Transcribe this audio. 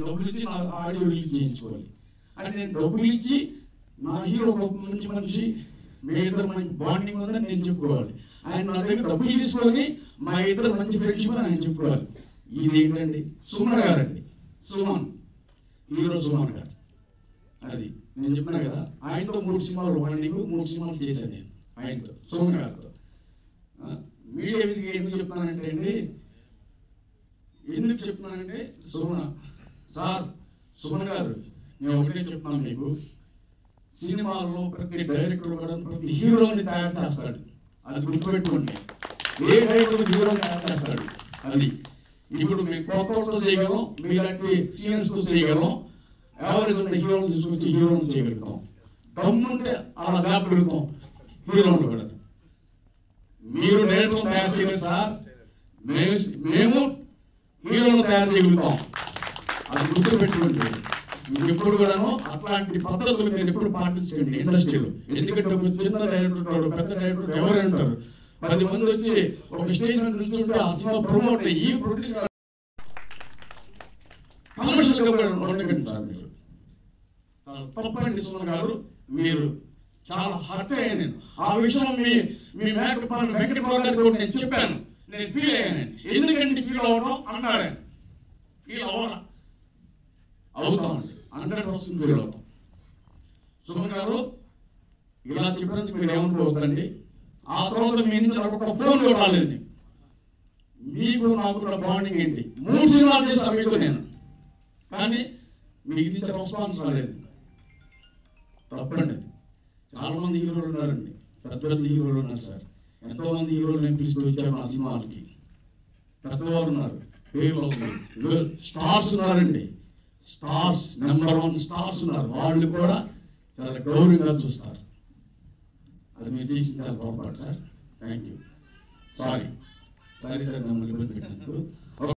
డబ్బులు ఇచ్చి నా ఆడియో రిలీజ్ చేయించుకోవాలి. అంటే నేను డబ్బులు ఇచ్చి నా హీరో ఒక మంచి మనిషి మీ ఇద్దరు మంచి బాండింగ్ ఉందని నేను చెప్పుకోవాలి. ఆయన నా దగ్గర డబ్బులు తీసుకొని మా ఇద్దరు మంచి ఫ్రెండ్షిప్ అని ఆయన చెప్పుకోవాలి. ఇది ఏంటండి సుమన్ గారండి. సుమన్. హీరో సుమన్ గారు. అది నేను చెప్పినా కదా ఆయనతో మూడు సినిమాలు బాండింగ్ మూడు సినిమాలు చేశాను నేను ఆయనతో సుమన్ గారితో. మీడియా ఎందుకు చెప్తున్నానంటే అండి ఎందుకు చెప్తున్నానంటే సుమన్ సార్ సుమన్ గారు నేను ఒకటే చెప్తున్నాను మీకు. సినిమాల్లో ప్రతి డైరెక్టర్ కూడా ప్రతి హీరోని తయారు చేస్తాడు. అది గుర్తుపెట్టుకోండి. ఏ డైరెక్టర్ హీరోని తయారు చేస్తాడు. అది. ఇప్పుడు మేము కొత్తతో చేయగలం మీలాంటి సీనియర్స్తో చేయగలం యావరేజ్ ఉన్న హీరోలు తీసుకొచ్చి హీరోలు చేయగలుగుతాం. దమ్ముంటే అలా దాపగలుగుతాం హీరోలు కూడా. మీరు డైరెక్టర్ తయారు చేయలేదు సార్. మేము మేము హీరోలు తయారు చేయగలుగుతాం. అది గుర్తులు పెట్టుకుంటే మీకు ఎప్పుడు కూడాను అట్లాంటి పద్ధతులు మీరు ఎప్పుడు పాటించండి ఇండస్ట్రీలో. ఎందుకంటే ఒక చిన్న డైరెక్టర్ ఉంటాడు పెద్ద డైరెక్టర్ ఎవరైనా ఉంటారు? పది మంది వచ్చి ఒక స్టేజ్ మీద నిల్చుంటే ఆ సినిమా ప్రమోట్ అయ్యి ప్రొడ్యూసర్ కమర్షియల్గా ఉండకండి సార్ మీరు. తప్పండి సుమన్ గారు మీరు చాలా హర్ట్ అయ్యాను నేను. ఆ విషయం మీ మీ మేక పాలన వెంకటరావు గారికి కూడా నేను చెప్పాను. నేను ఫీల్ అయ్యాను ఎందుకంటే ఫీల్ అవ్వడం? అన్నాడు ఫీల్ అవ్వరా? అవుతామండి. హండ్రెడ్ పర్సెంట్ ఫీల్ అవుతాం. సుమన్ గారు ఇలా చెప్పినందుకు మీరు ఏమనుకోవద్దండి? ఆ తర్వాత మీ నుంచి ఒక ఫోన్ కూడా రాలేదు మీకు నాకు కూడా బాండింగ్ ఏంటి? మూడు సినిమాలు చేశాను మీతో నేను. కానీ మీకు నుంచి రెస్పాన్స్ రాలేదు. తప్పండి. చాలా మంది హీరోలు ఉన్నారండి. పెద్ద పెద్ద హీరోలు ఉన్నారు సార్. ఎంతో మంది హీరోలు నేను పిలుస్తూ వచ్చాను ఆ సినిమాలకి. పెద్దవారు ఉన్నారు. పేర్లు స్టార్స్ ఉన్నారండి. స్టార్స్ నెంబర్ వన్ స్టార్స్ ఉన్నారు. వాళ్ళు కూడా చాలా గౌరవంగా చూస్తారు. అది మీరు చేసిన చాలా పొరపాటు sir. Thank you sorry. Sorry sir మమ్మల్ని ఇబ్బంది పెట్టినందుకు.